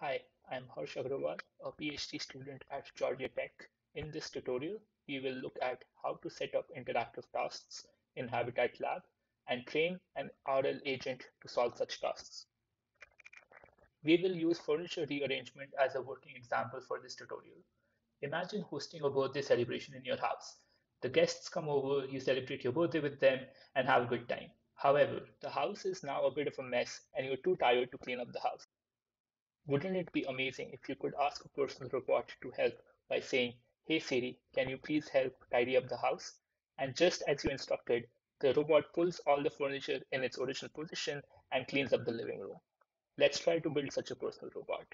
Hi, I'm Harsh Agrawal, a PhD student at Georgia Tech. In this tutorial, we will look at how to set up interactive tasks in Habitat Lab and train an RL agent to solve such tasks. We will use furniture rearrangement as a working example for this tutorial. Imagine hosting a birthday celebration in your house. The guests come over, you celebrate your birthday with them, and have a good time. However, the house is now a bit of a mess and you're too tired to clean up the house. Wouldn't it be amazing if you could ask a personal robot to help by saying, Hey Siri, can you please help tidy up the house? And just as you instructed, the robot pulls all the furniture in its original position and cleans up the living room. Let's try to build such a personal robot.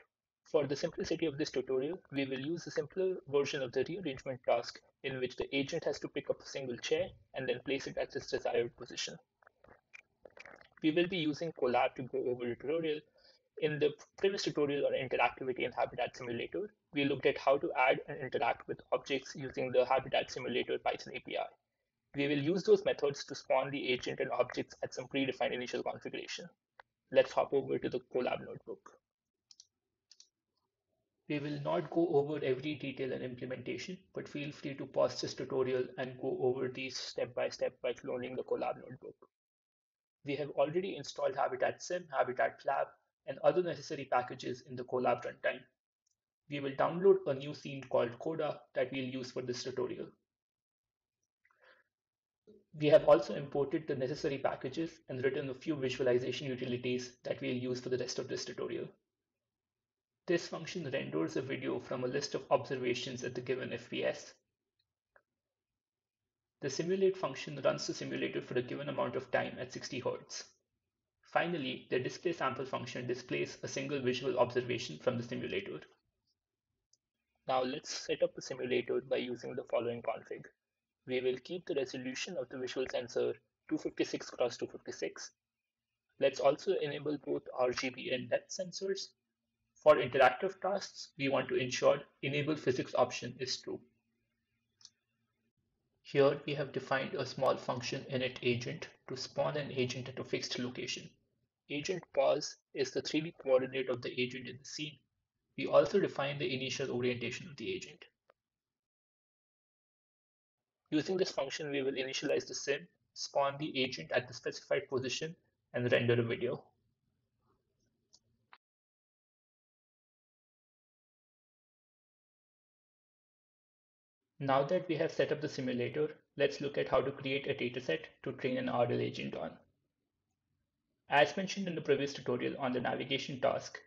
For the simplicity of this tutorial, we will use a simpler version of the rearrangement task in which the agent has to pick up a single chair and then place it at its desired position. We will be using Colab to go over the tutorial in the previous tutorial on interactivity in Habitat Simulator, we looked at how to add and interact with objects using the Habitat Simulator Python API. We will use those methods to spawn the agent and objects at some predefined initial configuration. Let's hop over to the Colab notebook. We will not go over every detail and implementation, but feel free to pause this tutorial and go over these step by step by cloning the Colab notebook. We have already installed Habitat Sim, Habitat Lab, and other necessary packages in the Colab runtime. We will download a new scene called Coda that we'll use for this tutorial. We have also imported the necessary packages and written a few visualization utilities that we'll use for the rest of this tutorial. This function renders a video from a list of observations at the given FPS. The simulate function runs the simulator for a given amount of time at 60 Hz. Finally, the display sample function displays a single visual observation from the simulator. Now let's set up the simulator by using the following config. We will keep the resolution of the visual sensor 256 x 256. Let's also enable both RGB and depth sensors. For interactive tasks, we want to ensure enable physics option is true. Here we have defined a small function init agent to spawn an agent at a fixed location. Agent pos is the 3D coordinate of the agent in the scene. We also define the initial orientation of the agent. Using this function, we will initialize the sim, spawn the agent at the specified position, and render a video. Now that we have set up the simulator, let's look at how to create a dataset to train an RL agent on. As mentioned in the previous tutorial on the navigation task,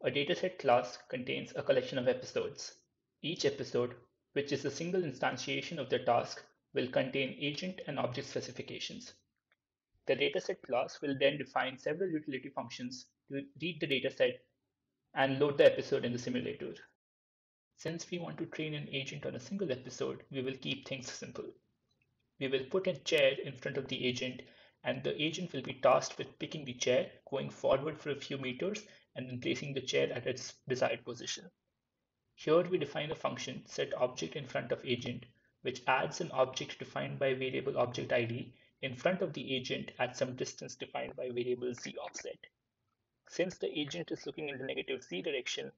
a dataset class contains a collection of episodes. Each episode, which is a single instantiation of the task, will contain agent and object specifications. The dataset class will then define several utility functions to read the dataset and load the episode in the simulator. Since we want to train an agent on a single episode, we will keep things simple. We will put a chair in front of the agent and the agent will be tasked with picking the chair, going forward for a few meters, and then placing the chair at its desired position. Here we define a function set object in front of agent, which adds an object defined by variable object ID in front of the agent at some distance defined by variable z offset. Since the agent is looking in the negative z direction,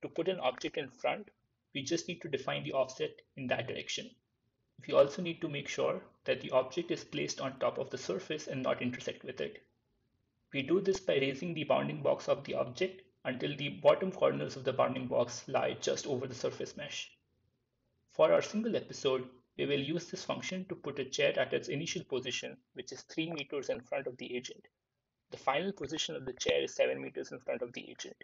to put an object in front, we just need to define the offset in that direction. We also need to make sure that the object is placed on top of the surface and not intersect with it. We do this by raising the bounding box of the object until the bottom corners of the bounding box lie just over the surface mesh. For our single episode, we will use this function to put a chair at its initial position, which is 3 meters in front of the agent. The final position of the chair is 7 meters in front of the agent.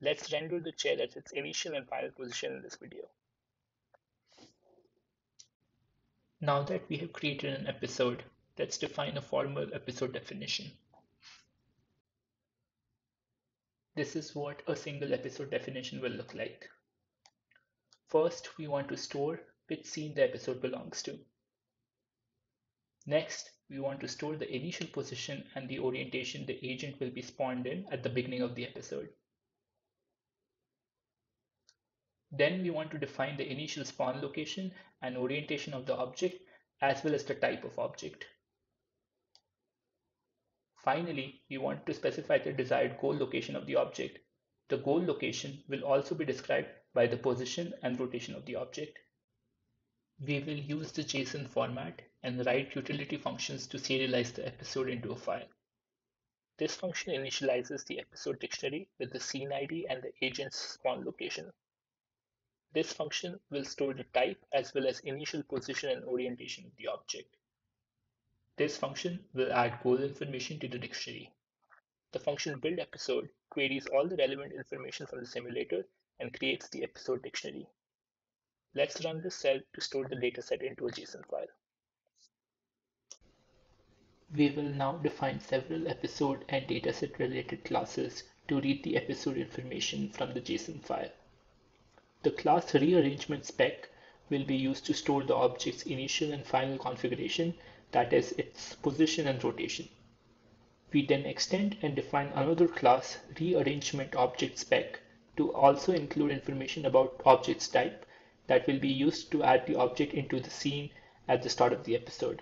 Let's render the chair at its initial and final position in this video. Now that we have created an episode, let's define a formal episode definition. This is what a single episode definition will look like. First, we want to store which scene the episode belongs to. Next, we want to store the initial position and the orientation the agent will be spawned in at the beginning of the episode. Then we want to define the initial spawn location and orientation of the object as well as the type of object. Finally, we want to specify the desired goal location of the object. The goal location will also be described by the position and rotation of the object. We will use the JSON format and write utility functions to serialize the episode into a file. This function initializes the episode dictionary with the scene ID and the agent's spawn location. This function will store the type as well as initial position and orientation of the object. This function will add goal information to the dictionary. The function build episode queries all the relevant information from the simulator and creates the episode dictionary. Let's run this cell to store the dataset into a JSON file. We will now define several episode and dataset related classes to read the episode information from the JSON file. The class rearrangement spec will be used to store the object's initial and final configuration, that is, its position and rotation. We then extend and define another class rearrangement object spec to also include information about object's type that will be used to add the object into the scene at the start of the episode.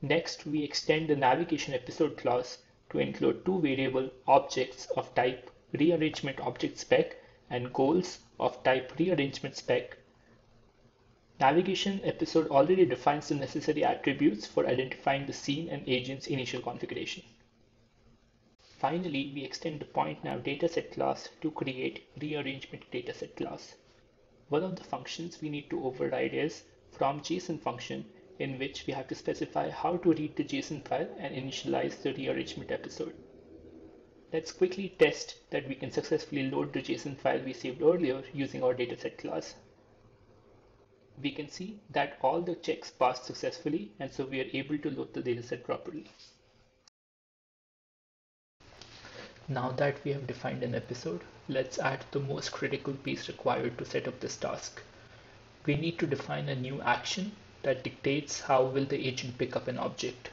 Next, we extend the navigation episode class to include two variable objects of type rearrangement object spec and goals of type rearrangement spec. Navigation episode already defines the necessary attributes for identifying the scene and agent's initial configuration. Finally, we extend the PointNav dataset class to create rearrangement dataset class. One of the functions we need to override is from JSON function in which we have to specify how to read the JSON file and initialize the rearrangement episode. Let's quickly test that we can successfully load the JSON file we saved earlier using our dataset class. We can see that all the checks passed successfully and so we are able to load the dataset properly. Now that we have defined an episode, let's add the most critical piece required to set up this task. We need to define a new action that dictates how will the agent pick up an object.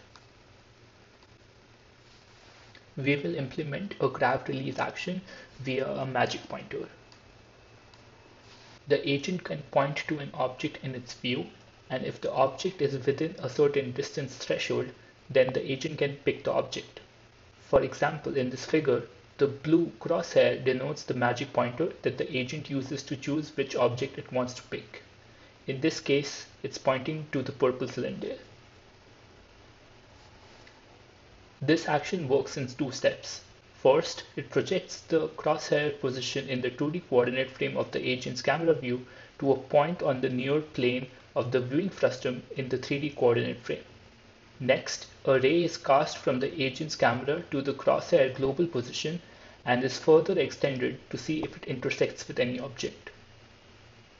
We will implement a grab release action via a magic pointer. The agent can point to an object in its view and if the object is within a certain distance threshold, then the agent can pick the object. For example, in this figure, the blue crosshair denotes the magic pointer that the agent uses to choose which object it wants to pick. In this case, it's pointing to the purple cylinder. This action works in two steps. First, it projects the crosshair position in the 2D coordinate frame of the agent's camera view to a point on the near plane of the viewing frustum in the 3D coordinate frame. Next, a ray is cast from the agent's camera to the crosshair global position and is further extended to see if it intersects with any object.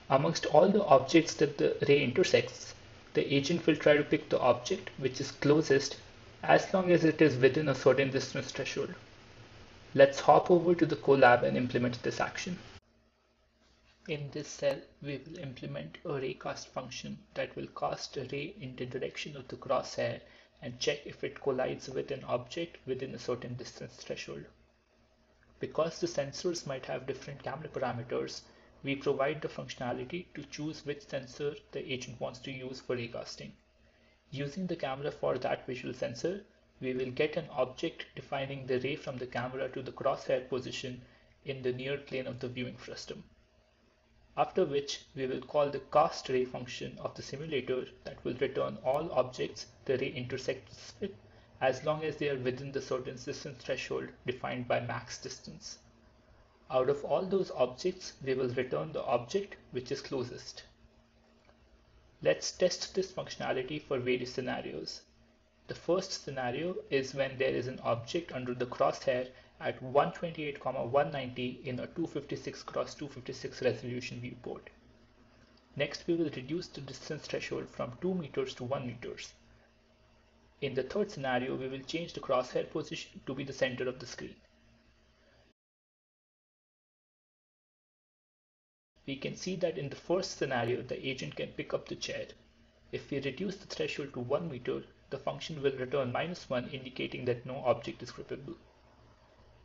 Amongst all the objects that the ray intersects, the agent will try to pick the object which is closest as long as it is within a certain distance threshold. Let's hop over to the Colab and implement this action. In this cell, we will implement a raycast function that will cast a ray in the direction of the crosshair and check if it collides with an object within a certain distance threshold. Because the sensors might have different camera parameters, we provide the functionality to choose which sensor the agent wants to use for raycasting. Using the camera for that visual sensor, we will get an object defining the ray from the camera to the crosshair position in the near plane of the viewing frustum after which we will call the cast ray function of the simulator that will return all objects the ray intersects with as long as they are within the certain distance threshold defined by max distance. Out of all those objects, we will return the object which is closest. Let's test this functionality for various scenarios. The first scenario is when there is an object under the crosshair at 128, 190 in a 256 cross 256 resolution viewport. Next, we will reduce the distance threshold from 2 meters to 1 meters. In the third scenario, we will change the crosshair position to be the center of the screen. We can see that in the first scenario, the agent can pick up the chair. If we reduce the threshold to 1 meter, the function will return minus 1 indicating that no object is grippable.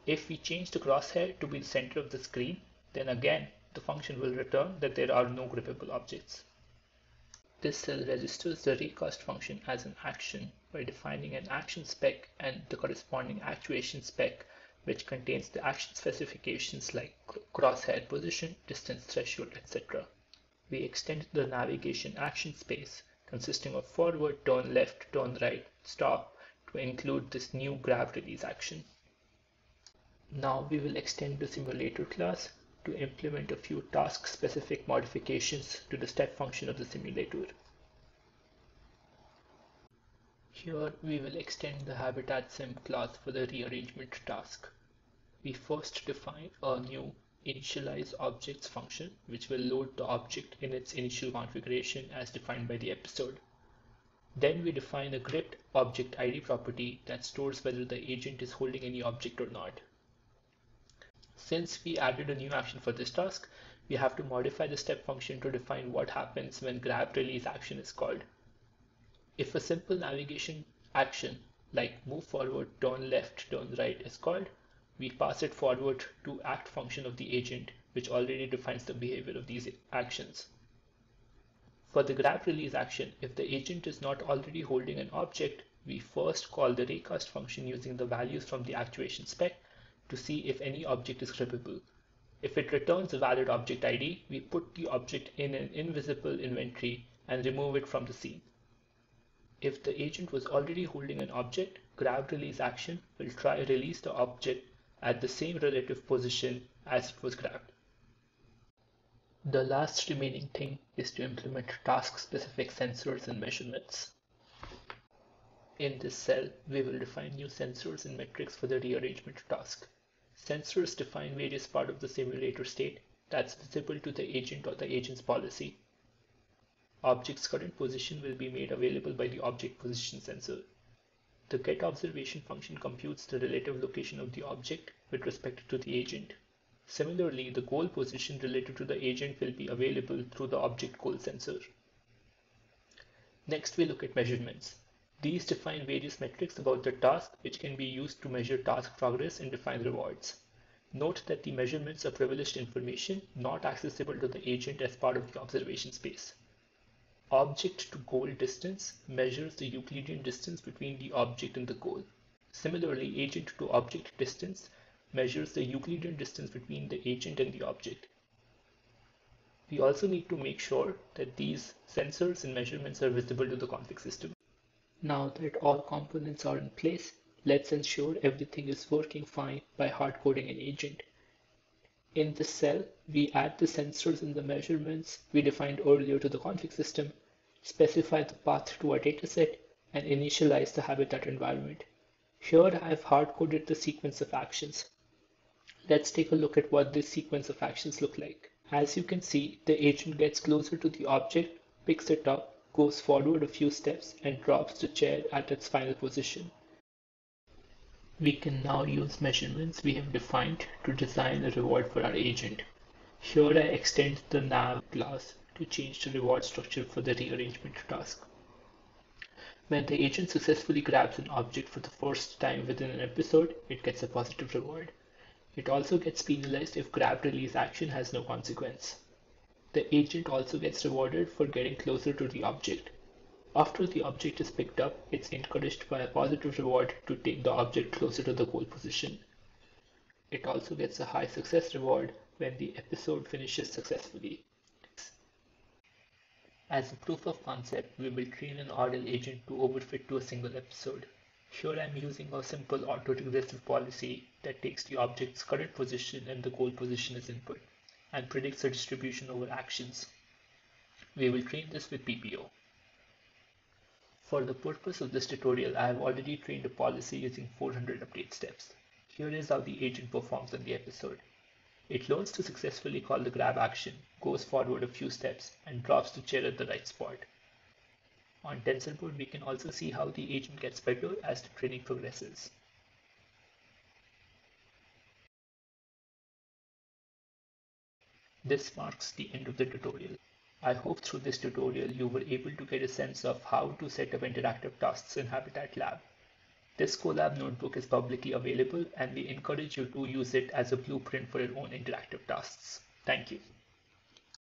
If we change the crosshair to be the center of the screen, then again the function will return that there are no grippable objects. This cell registers the raycast function as an action by defining an action spec and the corresponding actuation spec which contains the action specifications like crosshair position, distance threshold, etc. We extend the navigation action space consisting of forward, turn left, turn right, stop to include this new grab release action. Now we will extend the simulator class to implement a few task specific modifications to the step function of the simulator. Here we will extend the habitat sim class for the rearrangement task. We first define a new initialize objects function which will load the object in its initial configuration as defined by the episode. Then we define a grep object ID property that stores whether the agent is holding any object or not. Since we added a new action for this task, we have to modify the step function to define what happens when grab release action is called. If a simple navigation action like move forward, turn left, turn right is called, we pass it forward to act function of the agent, which already defines the behavior of these actions. For the grab release action, if the agent is not already holding an object, we first call the raycast function using the values from the actuation spec to see if any object is grippable. If it returns a valid object ID, we put the object in an invisible inventory and remove it from the scene. If the agent was already holding an object, grab release action will try release the object at the same relative position as it was grabbed. The last remaining thing is to implement task-specific sensors and measurements. In this cell, we will define new sensors and metrics for the rearrangement task. Sensors define various parts of the simulator state that's visible to the agent or the agent's policy. Object's current position will be made available by the object position sensor. The getObservation function computes the relative location of the object with respect to the agent. Similarly, the goal position related to the agent will be available through the object goal sensor. Next, we look at measurements. These define various metrics about the task which can be used to measure task progress and define rewards. Note that the measurements are privileged information not accessible to the agent as part of the observation space. Object to goal distance measures the Euclidean distance between the object and the goal. Similarly, agent to object distance measures the Euclidean distance between the agent and the object. We also need to make sure that these sensors and measurements are visible to the config system. Now that all components are in place, let's ensure everything is working fine by hardcoding an agent. In this cell, we add the sensors and the measurements we defined earlier to the config system, specify the path to our dataset, and initialize the habitat environment. Here I have hard-coded the sequence of actions. Let's take a look at what this sequence of actions look like. As you can see, the agent gets closer to the object, picks it up, goes forward a few steps, and drops the chair at its final position. We can now use measurements we have defined to design a reward for our agent. Here I extend the nav class to change the reward structure for the rearrangement task. When the agent successfully grabs an object for the first time within an episode, it gets a positive reward. It also gets penalized if grab release action has no consequence. The agent also gets rewarded for getting closer to the object. After the object is picked up, it's encouraged by a positive reward to take the object closer to the goal position. It also gets a high success reward when the episode finishes successfully. As a proof of concept, we will train an RL agent to overfit to a single episode. Here I'm using a simple autoregressive policy that takes the object's current position and the goal position as input and predicts a distribution over actions. We will train this with PPO. For the purpose of this tutorial, I have already trained a policy using 400 update steps. Here is how the agent performs in the episode. It learns to successfully call the grab action, goes forward a few steps, and drops the chair at the right spot. On TensorBoard, we can also see how the agent gets better as the training progresses. This marks the end of the tutorial. I hope through this tutorial you were able to get a sense of how to set up interactive tasks in Habitat Lab. This Colab notebook is publicly available and we encourage you to use it as a blueprint for your own interactive tasks. Thank you.